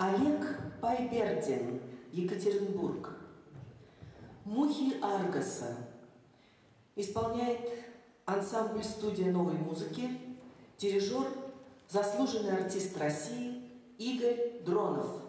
Олег Пайбердин, Екатеринбург. Мухи Аргаса исполняет ансамбль «Студия новой музыки», дирижер, заслуженный артист России Игорь Дронов.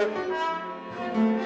Deus.